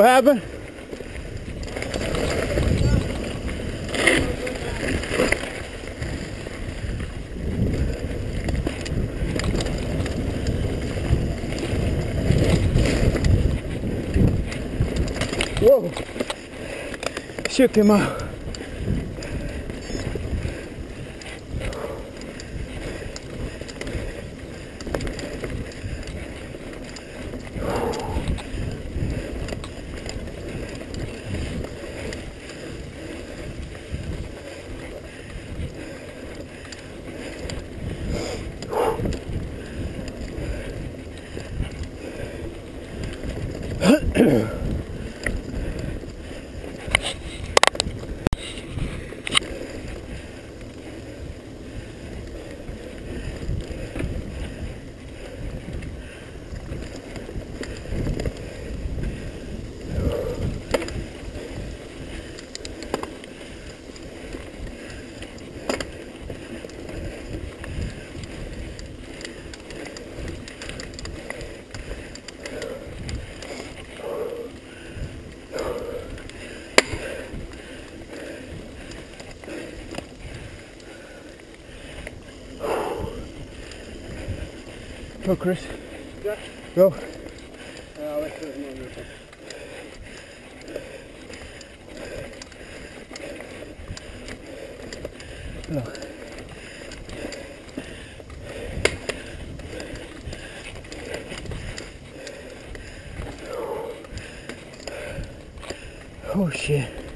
What happened? Whoa! Shook him out. Yeah. Go, Chris. Yeah. Go. Ja. Oh shit.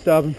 Buchstaben